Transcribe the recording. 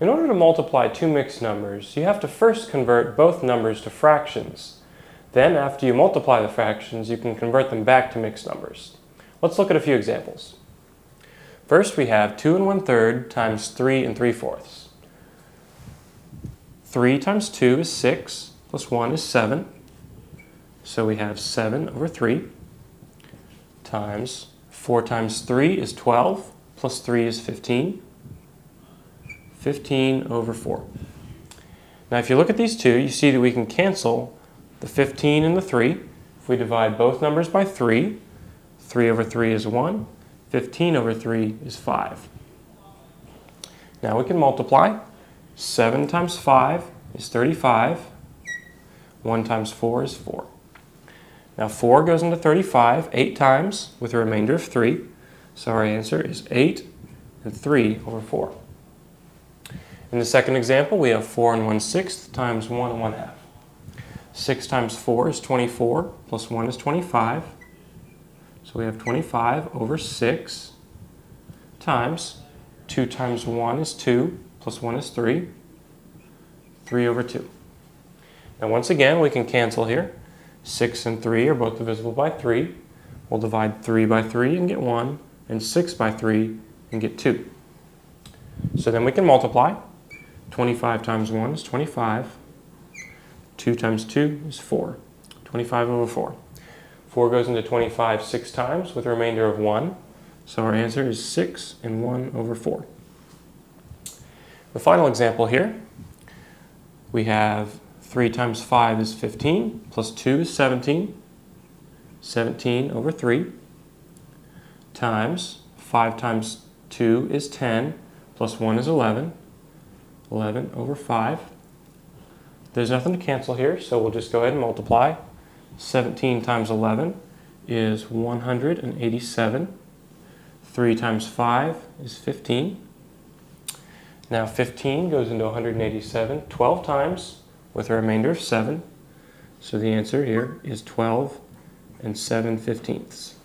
In order to multiply two mixed numbers, you have to first convert both numbers to fractions. Then, after you multiply the fractions, you can convert them back to mixed numbers. Let's look at a few examples. First, we have 2 and 1 third times 3 and 3 fourths. 3 times 2 is 6, plus 1 is 7. So we have 7 over 3 times 4 times 3 is 12, plus 3 is 15. 15 over 4. Now if you look at these two, you see that we can cancel the 15 and the 3. If we divide both numbers by 3, 3 over 3 is 1, 15 over 3 is 5. Now we can multiply. 7 times 5 is 35. 1 times 4 is 4. Now 4 goes into 35 8 times with a remainder of 3. So our answer is 8 and 3 over 4. In the second example, we have 4 and 1 sixth times 1 and 1 half. 6 times 4 is 24, plus 1 is 25. So we have 25 over 6 times 2 times 1 is 2, plus 1 is 3. 3 over 2. Now once again, we can cancel here. 6 and 3 are both divisible by 3. We'll divide 3 by 3 and get 1, and 6 by 3 and get 2. So then we can multiply. 25 times 1 is 25. 2 times 2 is 4. 25 over 4. 4 goes into 25 six times with a remainder of 1. So our answer is 6 and 1 over 4. The final example here, we have 3 times 5 is 15, plus 2 is 17. 17 over 3 times 5 times 2 is 10, plus 1 is 11. 11 over 5. There's nothing to cancel here, so we'll just go ahead and multiply. 17 times 11 is 187. 3 times 5 is 15. Now 15 goes into 187 12 times with a remainder of 7. So the answer here is 12 and 7 fifteenths.